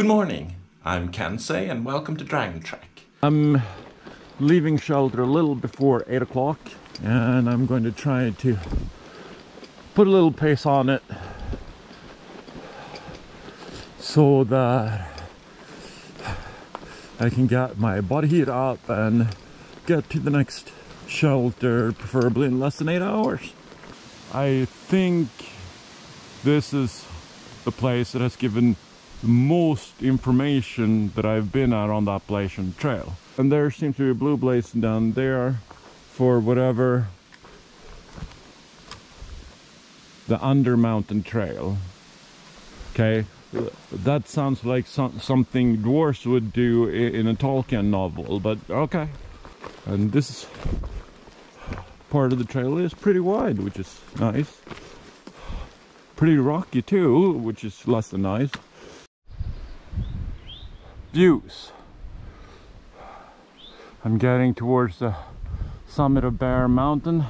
Good morning, I'm Kensei and welcome to DragonTrek. I'm leaving shelter a little before 8 o'clock and I'm going to try to put a little pace on it so that I can get my body heat up and get to the next shelter preferably in less than 8 hours. I think this is the place that has given most information that I've been at on the Appalachian Trail. And there seems to be a blue blaze down there for whatever the Under Mountain Trail. Okay, that sounds like some, something dwarves would do in a Tolkien novel, but okay. And this part of the trail is pretty wide, which is nice. Pretty rocky too, which is less than nice views. I'm getting towards the summit of Bear Mountain.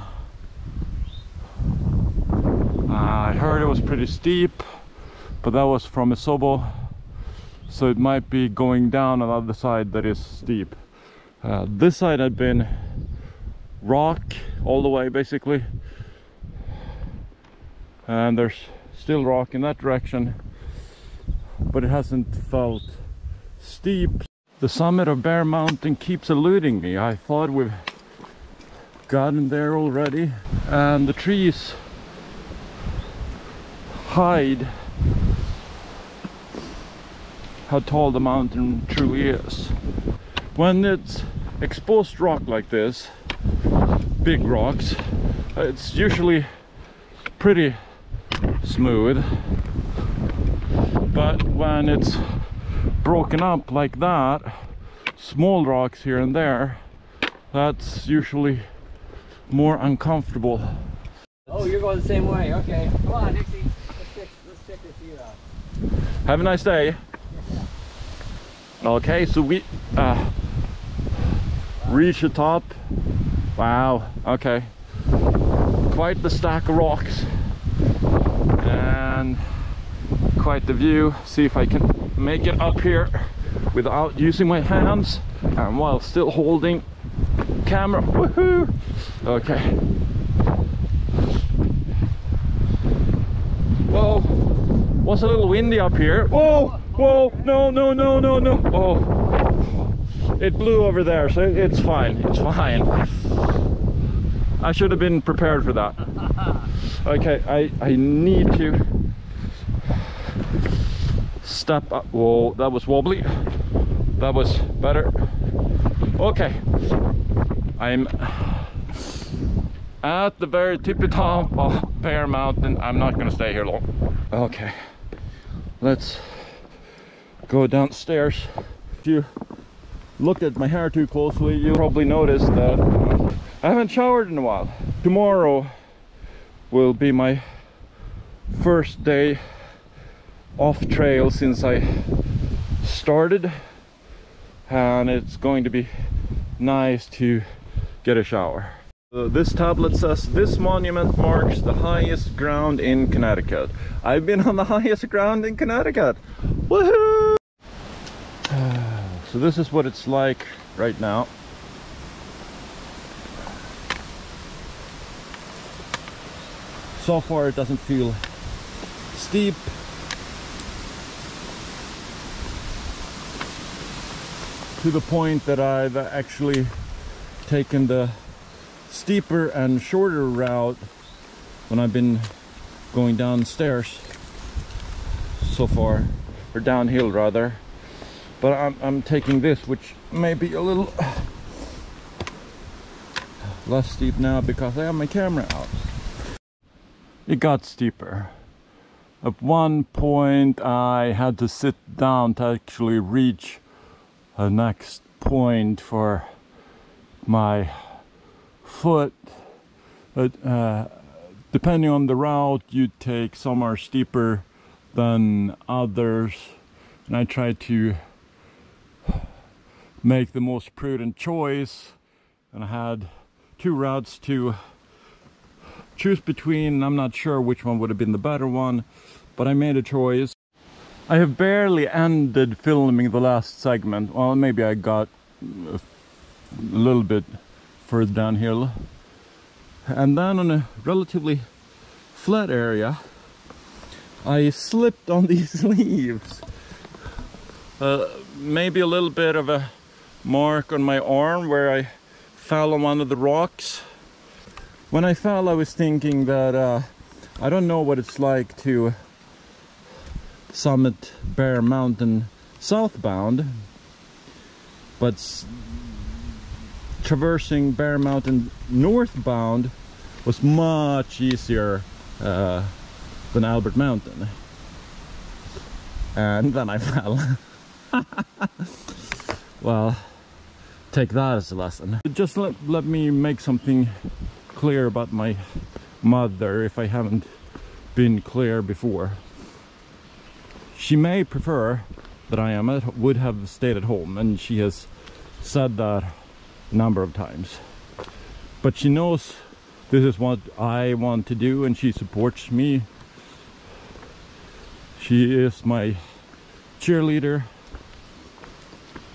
Uh, I heard it was pretty steep, but that was from a SOBO, so it might be going down on the other side that is steep. Uh, this side had been rock all the way basically, and there's still rock in that direction, but it hasn't felt steep. The summit of Bear Mountain keeps eluding me. I thought we've gotten there already. And the trees hide how tall the mountain truly is. When it's exposed rock like this, big rocks, it's usually pretty smooth. But when it's broken up like that small rocks here and there that's usually more uncomfortable. Oh you're going the same way. Okay. Come on Nixie. Let's check, let's check this here out. Have a nice day. Okay so we uh reach the top. Wow okay. Quite the stack of rocks. And quite the view see if I can make it up here without using my hands. And while still holding camera woohoo! Okay. Whoa. Was a little windy up here. Whoa whoa no no no no no. Oh it blew over there so it's fine it's fine. I should have been prepared for that. Okay I I need to step up. Whoa that was wobbly. That was better. Okay. I'm at the very tippy top of bear mountain. I'm not gonna stay here long. Okay. Let's go downstairs. If you look at my hair too closely you'll probably notice that i haven't showered in a while. Tomorrow will be my first day off trail since I started and it's going to be nice to get a shower. Uh, this tablet says this monument marks the highest ground in Connecticut. I've been on the highest ground in Connecticut. Woohoo! so this is what it's like right now. So far it doesn't feel steep to the point that I've actually taken the steeper and shorter route when I've been going downstairs so far or downhill rather. But I'm, I'm taking this which may be a little less steep now because I have my camera out. It got steeper. At one point I had to sit down to actually reach a next point for my foot. But uh, depending on the route you take some are steeper than others. And I try to make the most prudent choice. And I had two routes to choose between. I'm not sure which one would have been the better one but I made a choice I have barely ended filming the last segment. Well, maybe I got a little bit further downhill. And then on a relatively flat area, I slipped on these leaves. Uh, maybe a little bit of a mark on my arm where I fell on one of the rocks. When I fell, I was thinking that uh, I don't know what it's like to summit Bear Mountain southbound, but traversing Bear Mountain northbound was much easier uh, than Albert Mountain. And then I fell. well, take that as a lesson. Just let, let me make something clear about my mother if I haven't been clear before. She may prefer that I am at, would have stayed at home and she has said that a number of times. But she knows this is what I want to do and she supports me. She is my cheerleader,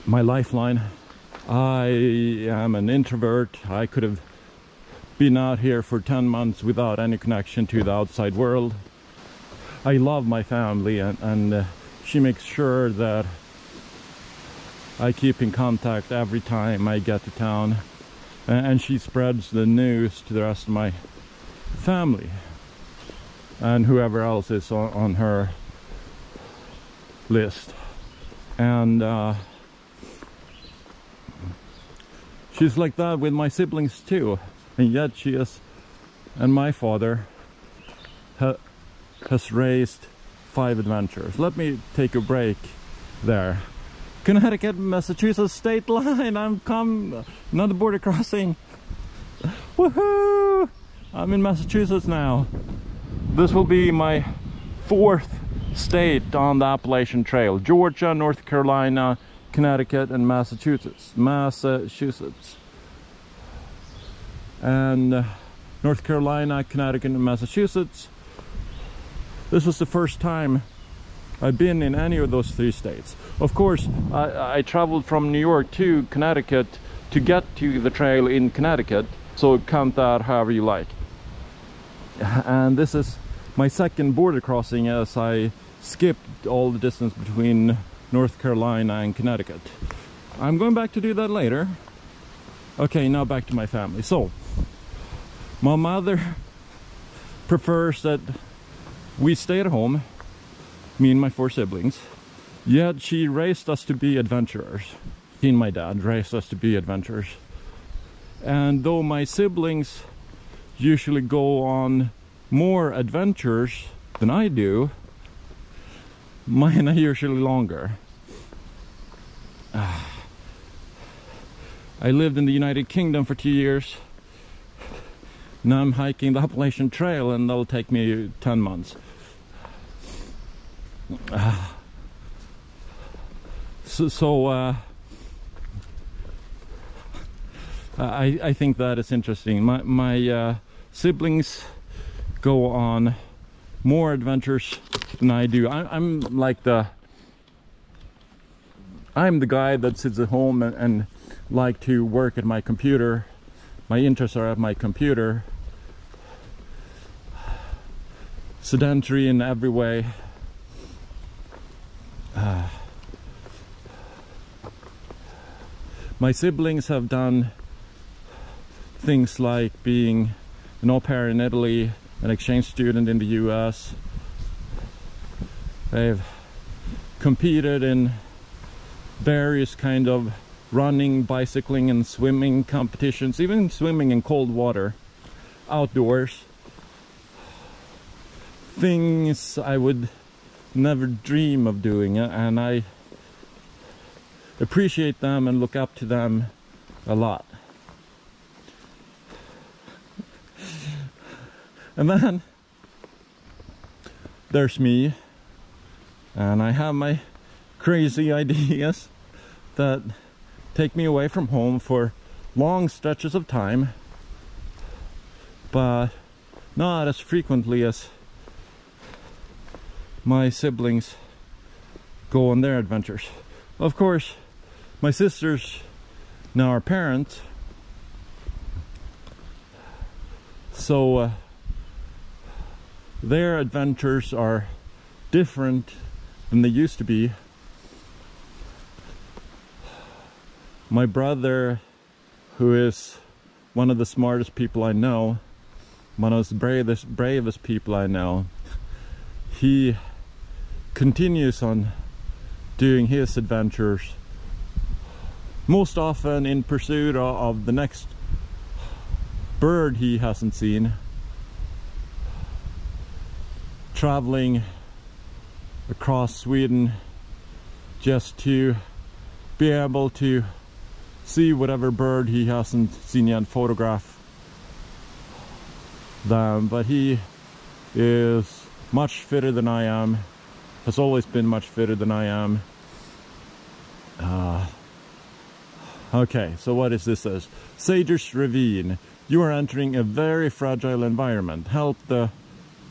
my lifeline. I am an introvert. I could have been out here for 10 months without any connection to the outside world. I love my family and, and uh, she makes sure that I keep in contact every time I get to town and she spreads the news to the rest of my family and whoever else is on, on her list. And uh, she's like that with my siblings too. And yet she is and my father has raised five adventures. Let me take a break there. Connecticut Massachusetts state line. I'm come another border crossing. Woohoo! I'm in Massachusetts now. This will be my fourth state on the Appalachian Trail. Georgia North Carolina Connecticut and Massachusetts. Massachusetts. And uh, North Carolina, Connecticut, and Massachusetts. This was the first time I've been in any of those three states. Of course, I, I traveled from New York to Connecticut to get to the trail in Connecticut, so count that however you like. And this is my second border crossing as I skipped all the distance between North Carolina and Connecticut. I'm going back to do that later. Okay, now back to my family. So, my mother prefers that we stay at home, me and my four siblings. Yet she raised us to be adventurers. He and my dad raised us to be adventurers. And though my siblings usually go on more adventures than I do, mine are usually longer. I lived in the United Kingdom for two years now I'm hiking the Appalachian Trail and that'll take me 10 months. so, so uh, I, I think that is interesting. My, my uh, siblings go on more adventures than I do. I, am like the I'm the guy that sits at home and, and like to work at my computer. My interests are at my computer sedentary in every way. Uh, my siblings have done things like being an au pair in Italy, an exchange student in the US. They've competed in various kind of running, bicycling and swimming competitions, even swimming in cold water outdoors things I would never dream of doing uh, and I appreciate them and look up to them a lot. And then there's me and I have my crazy ideas that take me away from home for long stretches of time but not as frequently as my siblings go on their adventures. Of course, my sisters now are parents, so uh, their adventures are different than they used to be. My brother, who is one of the smartest people I know, one of the bravest, bravest people I know, he continues on doing his adventures most often in pursuit of the next bird he hasn't seen. Traveling across Sweden just to be able to see whatever bird he hasn't seen yet photograph them. But he is much fitter than I am has always been much fitter than I am. Uh, okay so what is this says Sages Ravine you are entering a very fragile environment. Help the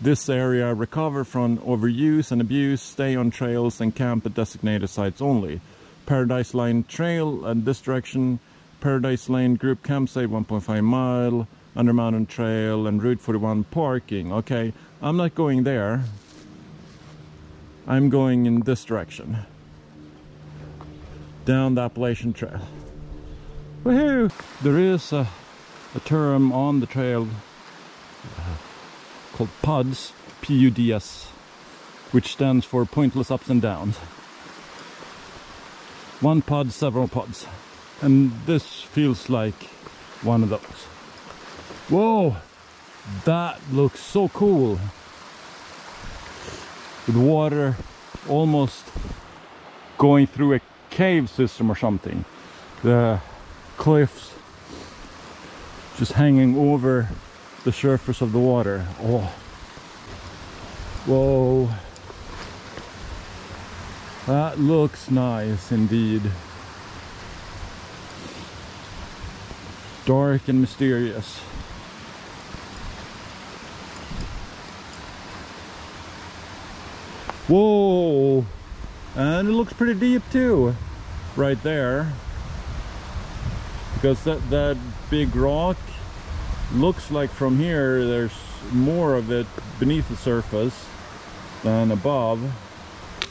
this area recover from overuse and abuse stay on trails and camp at designated sites only. Paradise Lane Trail and this direction, Paradise Lane Group Campsite 1.5 mile, Under Mountain Trail and Route 41 parking. Okay, I'm not going there. I'm going in this direction. Down the Appalachian Trail. Woohoo! There is a, a term on the trail uh, called PUDS, P-U-D-S, which stands for pointless ups and downs one PUD, several PUDs. And this feels like one of those. Whoa! That looks so cool. With water almost going through a cave system or something. The cliffs just hanging over the surface of the water. Oh. Whoa. That looks nice indeed. Dark and mysterious. Whoa! And it looks pretty deep too, right there. Because that, that big rock looks like from here there's more of it beneath the surface than above.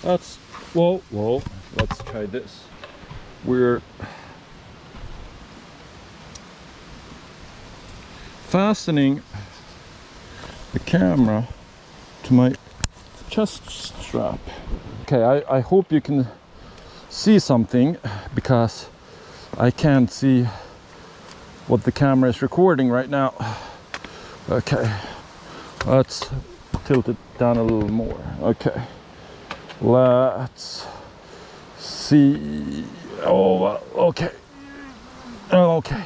That's Whoa, whoa, let's try this. We're fastening the camera to my chest strap. Okay, I, I hope you can see something because I can't see what the camera is recording right now. Okay, let's tilt it down a little more. Okay. Let's see. Oh, okay. Okay.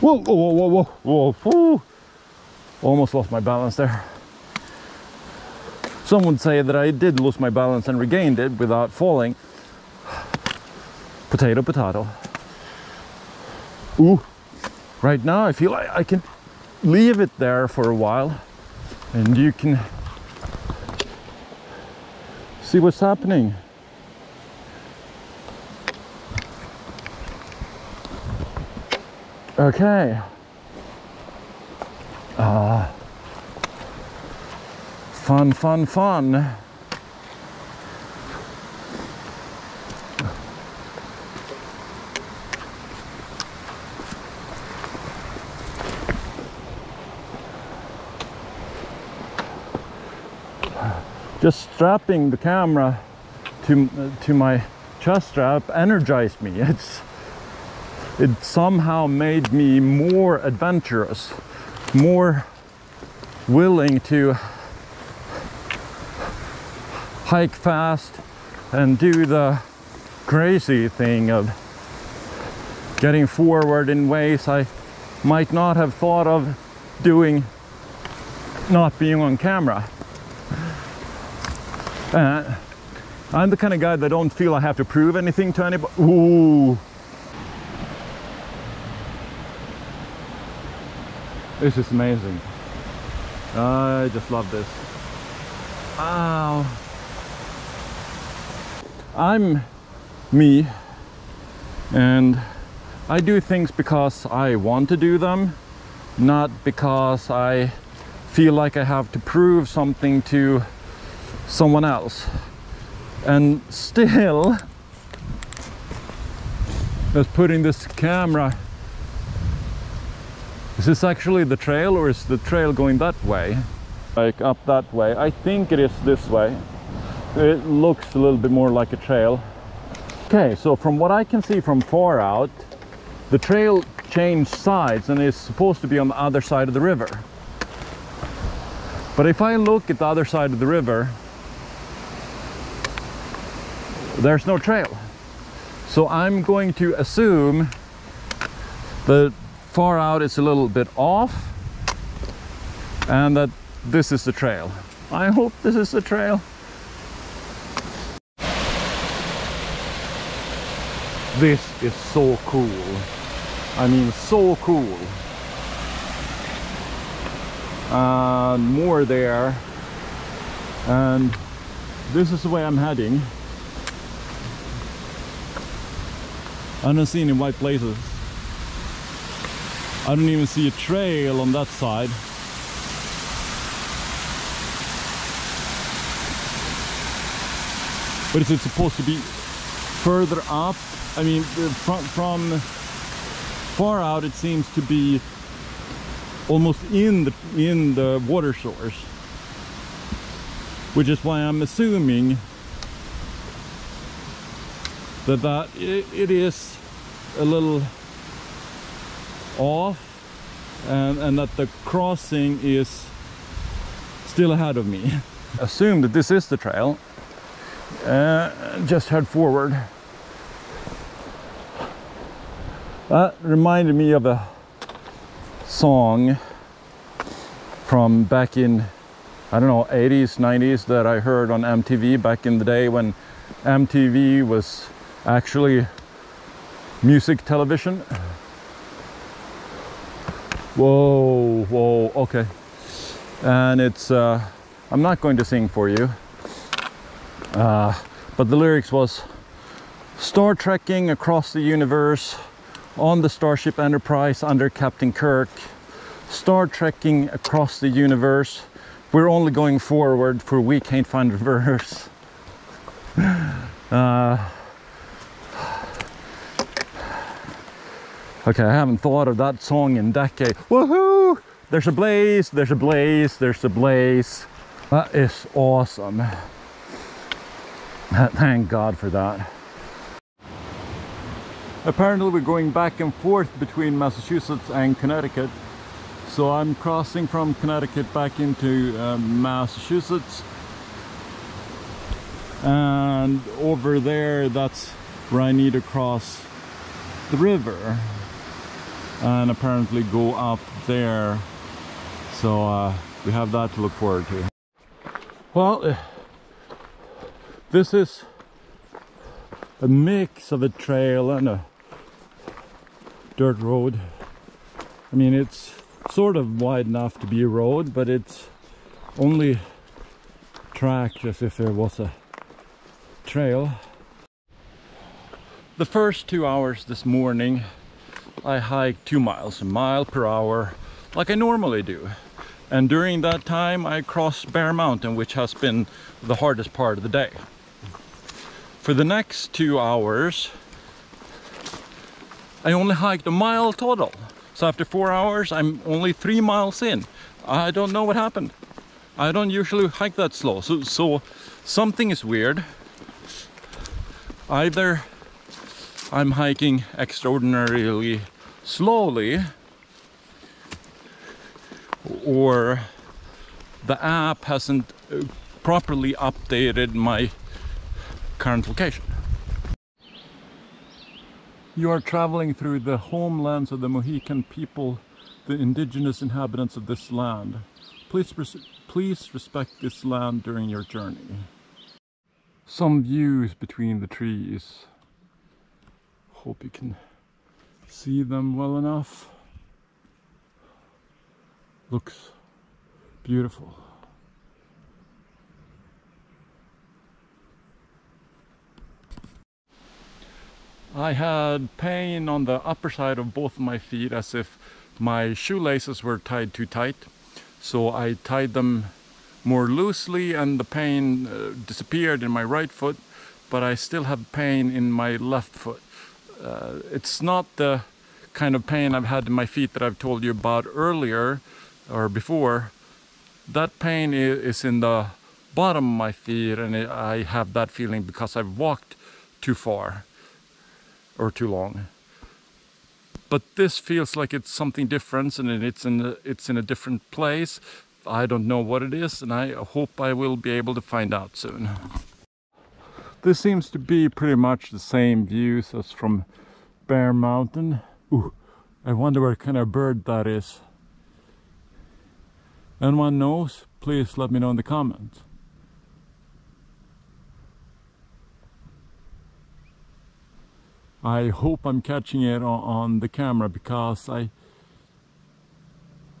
Whoa, whoa, whoa, whoa, whoa, whoa. Almost lost my balance there. Some would say that I did lose my balance and regained it without falling. Potato, potato. Ooh, right now I feel like I can leave it there for a while and you can see what's happening. Okay. Uh, fun, fun, fun. just strapping the camera to to my chest strap energized me it's it somehow made me more adventurous more willing to hike fast and do the crazy thing of getting forward in ways I might not have thought of doing not being on camera uh, I'm the kind of guy that don't feel I have to prove anything to anybody. Ooh. This is amazing. I just love this. Ow. I'm me and I do things because I want to do them, not because I feel like I have to prove something to someone else. And still, just putting this camera. Is this actually the trail or is the trail going that way? Like up that way? I think it is this way. It looks a little bit more like a trail. Okay, so from what I can see from FarOut, the trail changed sides and is supposed to be on the other side of the river. But if I look at the other side of the river, there's no trail. So I'm going to assume that FarOut is a little bit off and that this is the trail. I hope this is the trail. This is so cool. I mean, so cool. And more there. And this is the way I'm heading. I don't see any white places. I don't even see a trail on that side. But is it supposed to be further up? I mean, from, from FarOut it seems to be almost in the in the water source which is why I'm assuming that that it, it is a little off and, and that the crossing is still ahead of me. Assume that this is the trail. Uh, just head forward that reminded me of a song from back in I don't know 80s 90s that I heard on MTV back in the day when MTV was actually music television. Whoa whoa okay. And it's uh, I'm not going to sing for you. Uh, but the lyrics was Star trekking across the universe on the Starship Enterprise under Captain Kirk Star trekking across the universe. We're only going forward for we can't find reverse uh, okay I haven't thought of that song in decades. Woohoo! There's a blaze there's a blaze there's a blaze. That is awesome. Thank God for that apparently we're going back and forth between Massachusetts and Connecticut. So I'm crossing from Connecticut back into uh, Massachusetts. And over there that's where I need to cross the river and apparently go up there. So uh, we have that to look forward to. Well uh, this is a mix of a trail and a dirt road I mean it's sort of wide enough to be a road but it's only tracked as if there was a trail. The first two hours this morning I hiked two miles, a mile per hour, like I normally do. And during that time I crossed Bear Mountain, which has been the hardest part of the day. For the next two hours, I only hiked a mile total. So after four hours, I'm only three miles in. I don't know what happened. I don't usually hike that slow. So, so something is weird either I'm hiking extraordinarily slowly or the app hasn't uh, properly updated my current location. You are traveling through the homelands of the Mohican people, the indigenous inhabitants of this land. Please, please respect this land during your journey some views between the trees. Hope you can see them well enough. Looks beautiful. I had pain on the upper side of both my feet as if my shoelaces were tied too tight. So I tied them more loosely and the pain uh, disappeared in my right foot, but I still have pain in my left foot. Uh, it's not the kind of pain I've had in my feet that I've told you about earlier or before. That pain is in the bottom of my feet and I have that feeling because I've walked too far or too long. But this feels like it's something different and it's in a, it's in a different place. I don't know what it is and I hope I will be able to find out soon. This seems to be pretty much the same views as from Bear Mountain. Ooh, I wonder what kind of bird that is. Anyone knows? Please let me know in the comments. I hope I'm catching it on, on the camera because I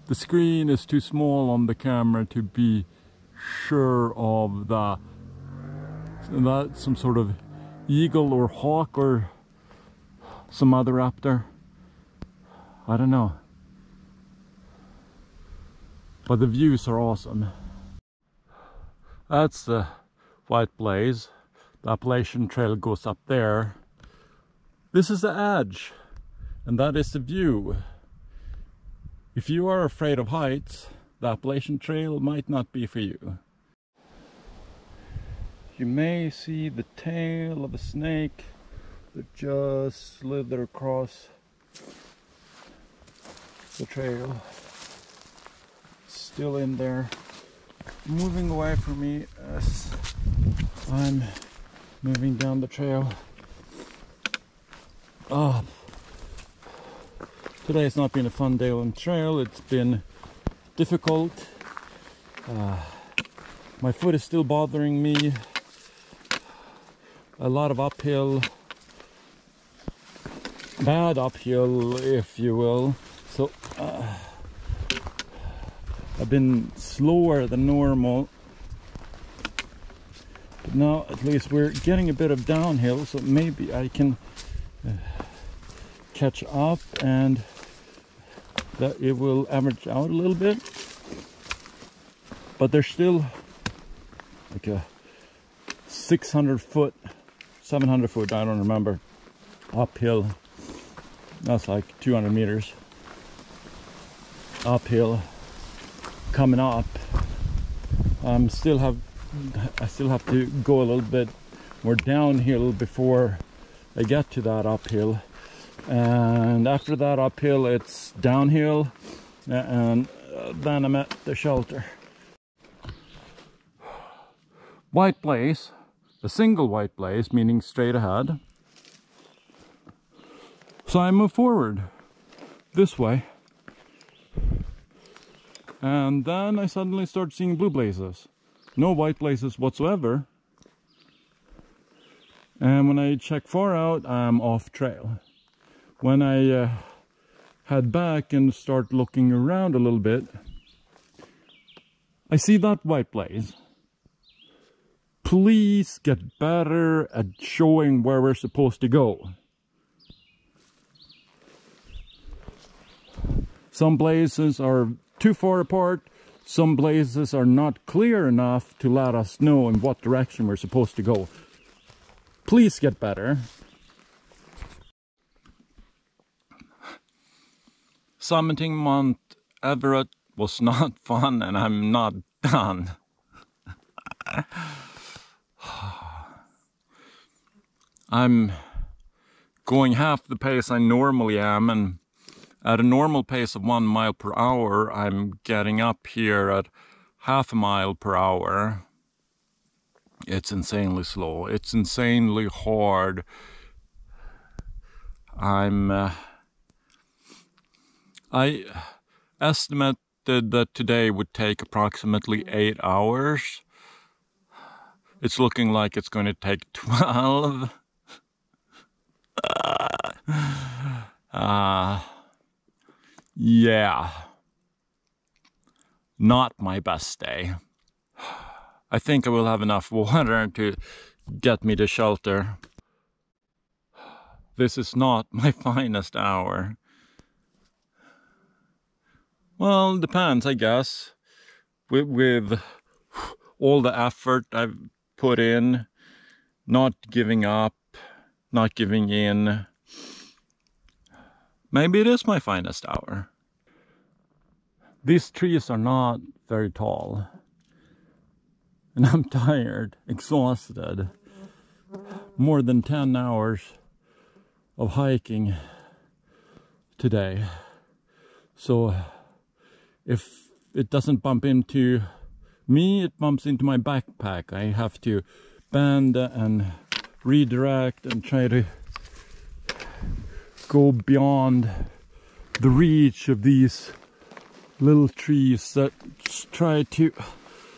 the screen is too small on the camera to be sure of the that some sort of eagle or hawk or some other raptor. I don't know. But the views are awesome. That's the White Blaze. The Appalachian Trail goes up there this is the edge, and that is the view. If you are afraid of heights, the Appalachian Trail might not be for you. You may see the tail of a snake that just slithered across the trail. Still in there, moving away from me as I'm moving down the trail. Oh, today has not been a fun day on trail. It's been difficult. Uh, my foot is still bothering me. A lot of uphill, bad uphill, if you will. So uh, I've been slower than normal. But now at least we're getting a bit of downhill, so maybe I can catch up and that it will average out a little bit. But there's still like a 600 foot 700 foot I don't remember uphill. That's like 200 meters uphill coming up. I'm still have I still have to go a little bit more downhill before I get to that uphill and after that uphill it's downhill and then I'm at the shelter. White blaze, a single white blaze meaning straight ahead. So I move forward this way and then I suddenly start seeing blue blazes. No white blazes whatsoever. And when I check FarOut, I'm off trail when I uh, head back and start looking around a little bit, I see that white blaze. Please get better at showing where we're supposed to go. Some blazes are too far apart. Some blazes are not clear enough to let us know in what direction we're supposed to go. Please get better. Summiting Mount Everett was not fun and I'm not done. I'm going half the pace I normally am and at a normal pace of one mile per hour I'm getting up here at half a mile per hour. It's insanely slow. It's insanely hard. I'm uh, I estimated that today would take approximately eight hours. It's looking like it's going to take 12. uh, yeah. Not my best day. I think I will have enough water to get me to shelter. this is not my finest hour. Well, depends, I guess. With, with all the effort I've put in, not giving up, not giving in, maybe it is my finest hour. These trees are not very tall. And I'm tired, exhausted. More than 10 hours of hiking today. So if it doesn't bump into me, it bumps into my backpack. I have to bend and redirect and try to go beyond the reach of these little trees that try to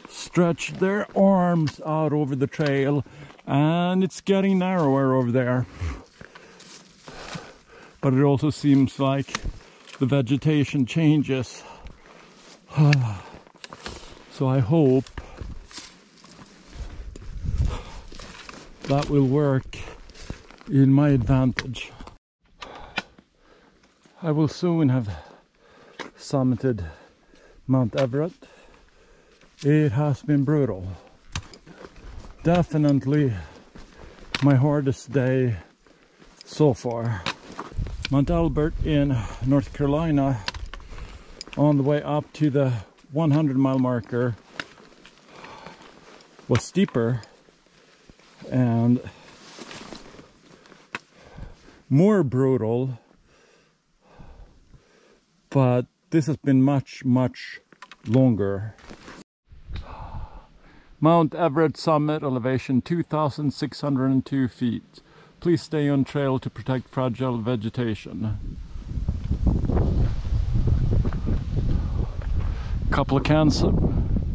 stretch their arms out over the trail and it's getting narrower over there but it also seems like the vegetation changes so I hope that will work in my advantage I will soon have summited Mount Everett. It has been brutal. Definitely my hardest day so far. Mount Elbert in North Carolina on the way up to the 100 mile marker was steeper and more brutal but this has been much, much longer. Mount Everett summit elevation 2,602 feet. Please stay on trail to protect fragile vegetation. Couple of cans.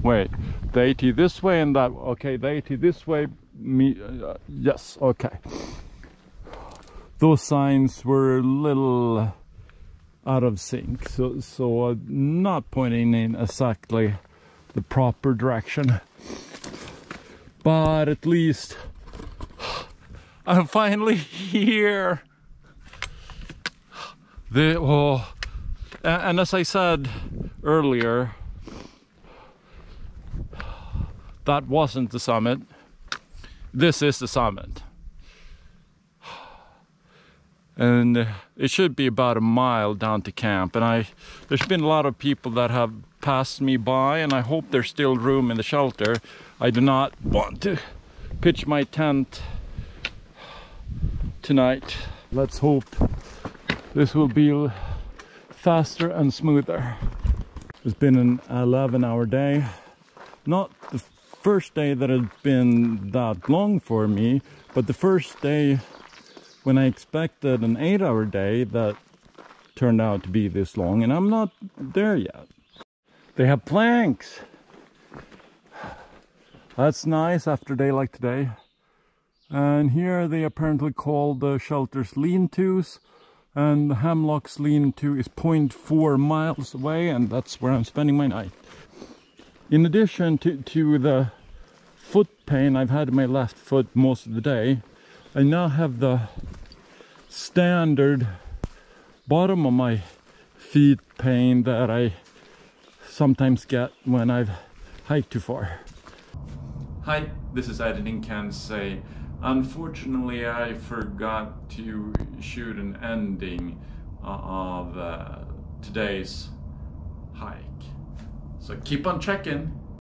Wait, the AT this way and that. Okay, the AT this way. Me, uh, yes, okay. Those signs were a little out of sync so so uh, not pointing in exactly the proper direction but at least I'm finally here the oh and as I said earlier that wasn't the summit. This is the summit. And it should be about a mile down to camp and I there's been a lot of people that have passed me by and I hope there's still room in the shelter. I do not want to pitch my tent tonight. Let's hope this will be faster and smoother. It's been an 11 hour day. Not the first day that has been that long for me but the first day when I expected an eight hour day that turned out to be this long and I'm not there yet. They have planks. That's nice after a day like today. And here they apparently call the shelters lean-tos and the Hemlock's lean-to is 0.4 miles away and that's where I'm spending my night. In addition to, to the foot pain I've had in my left foot most of the day, I now have the standard bottom of my feet pain that I sometimes get when I've hiked too far. Hi, this is Editing Kansei. Unfortunately, I forgot to shoot an ending uh, of uh, today's hike. So keep on checking.